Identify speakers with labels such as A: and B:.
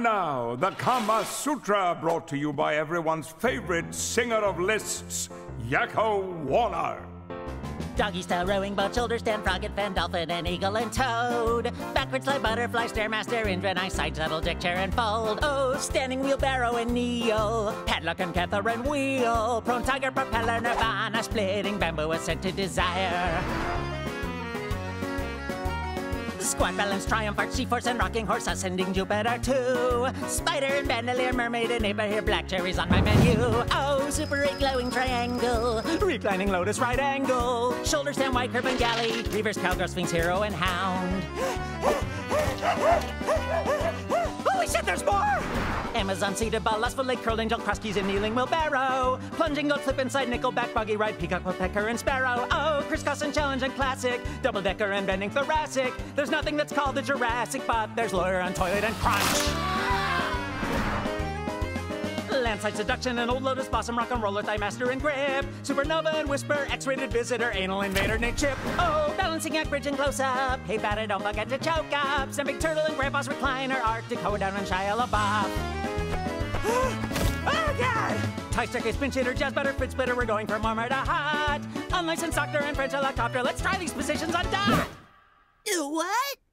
A: And now, the Kama Sutra brought to you by everyone's favorite singer of lists, Yakko Warner.
B: Doggy style rowing, boat, shoulder stand, frog and fan, dolphin and eagle and toad. Backward slide, butterfly, stairmaster, Indra, nice side saddle, deck chair and fold. Oh, standing wheelbarrow and kneel. Padlock and Catherine wheel. Prone tiger, propeller, nirvana, splitting bamboo, ascent to desire. Squat balance, triumph, arch, G-force, and rocking horse, ascending Jupiter too. Spider and bandolier, mermaid and neighbor here, black cherries on my menu. Oh, super eight glowing triangle, reclining lotus right angle, shoulder stand, white curve and galley, reverse cowgirl, sphinx, hero and hound. Amazon seated ball, lustful lake, angel, cross keys, and kneeling wheelbarrow. Plunging goat flip inside, nickelback, buggy ride, peacock, woodpecker, and sparrow. Oh, crisscross and challenge and classic, double decker and bending thoracic. There's nothing that's called the Jurassic, but there's lawyer on toilet and crunch. Landside seduction and old lotus blossom rock and roller thigh master and grip supernova and whisper x-rated visitor anal invader Nick Chip oh balancing act bridge and close up hey batter don't forget to choke up big turtle and grandpa's recliner arctic hoe down and Shia LaBeouf tie staircase pinch hitter jazz butter fit splitter we're going from warmer to hot unlicensed doctor and french helicopter let's try these positions on dot
C: What?